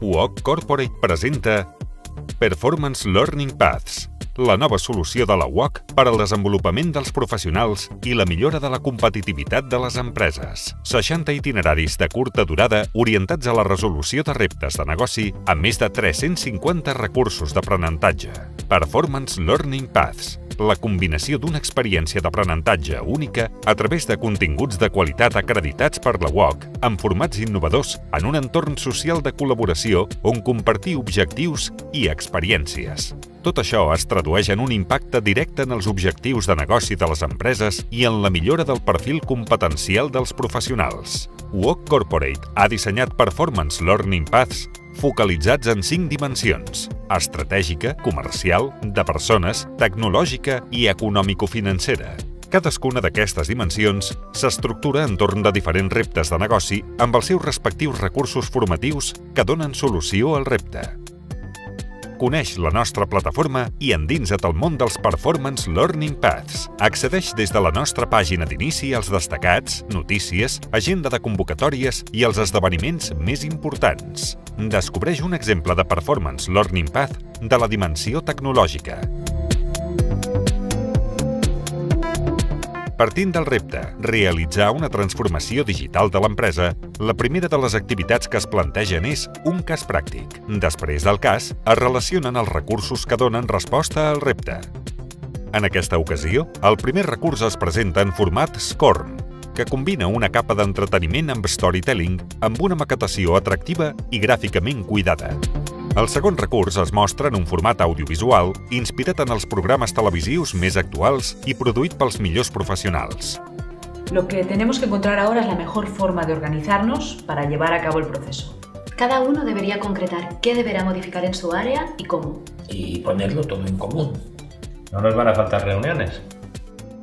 UOC Corporate presenta Performance Learning Paths, la nova solució de la UOC per al desenvolupament dels professionals i la millora de la competitivitat de les empreses. 60 itineraris de curta durada orientats a la resolució de reptes de negoci amb més de 350 recursos d'aprenentatge. Performance Learning Paths, la combinació d'una experiència d'aprenentatge única a través de continguts de qualitat acreditats per la UOC en formats innovadors en un entorn social de col·laboració on compartir objectius i experiències. Tot això es tradueix en un impacte directe en els objectius de negoci de les empreses i en la millora del perfil competencial dels professionals. UOC Corporate ha dissenyat Performance Learning Paths focalitzats en cinc dimensions – estratègica, comercial, de persones, tecnològica i econòmico-financera. Cadascuna d'aquestes dimensions s'estructura entorn de diferents reptes de negoci amb els seus respectius recursos formatius que donen solució al repte. Coneix la nostra plataforma i endinsa't al món dels Performance Learning Paths. Accedeix des de la nostra pàgina d'inici als destacats, notícies, agenda de convocatòries i els esdeveniments més importants. Descobreix un exemple de Performance Learning Path de la dimensió tecnològica. Partint del repte, realitzar una transformació digital de l'empresa, la primera de les activitats que es plantegen és un cas pràctic. Després del cas, es relacionen els recursos que donen resposta al repte. En aquesta ocasió, el primer recurs es presenta en format SCORM, que combina una capa d'entreteniment amb storytelling amb una maquetació atractiva i gràficament cuidada. El segon recurs es mostra en un format audiovisual inspirat en els programes televisius més actuals i produït pels millors professionals. Lo que tenemos que encontrar ahora es la mejor forma de organizarnos para llevar a cabo el proceso. Cada uno debería concretar qué deberá modificar en su área y cómo. Y ponerlo todo en común. No nos van a faltar reuniones.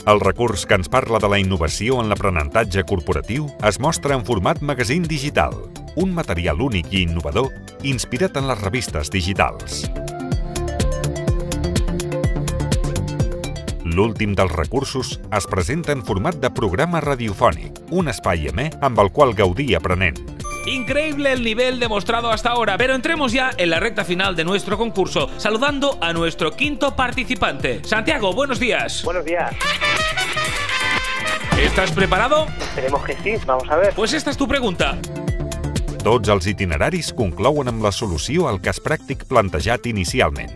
El recurs que ens parla de la innovació en l'aprenentatge corporatiu es mostra en format magazín digital, un material únic i innovador inspirat en les revistes digitals. L'últim dels recursos es presenta en format de programa radiofònic, un espai amè amb el qual gaudir aprenent. Increíble el nivel demostrado hasta ahora, pero entremos ya en la recta final de nuestro concurso, saludando a nuestro quinto participante. Santiago, buenos días. Buenos días. ¿Estás preparado? Esperemos que sí, vamos a ver. Pues esta es tu pregunta. Tots els itineraris conclouen amb la solució al cas pràctic plantejat inicialment.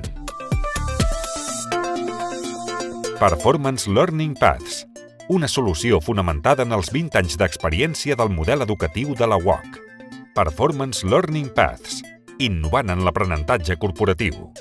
Performance Learning Paths, una solució fonamentada en els 20 anys d'experiència del model educatiu de la UOC. Performance Learning Paths, innovant en l'aprenentatge corporatiu.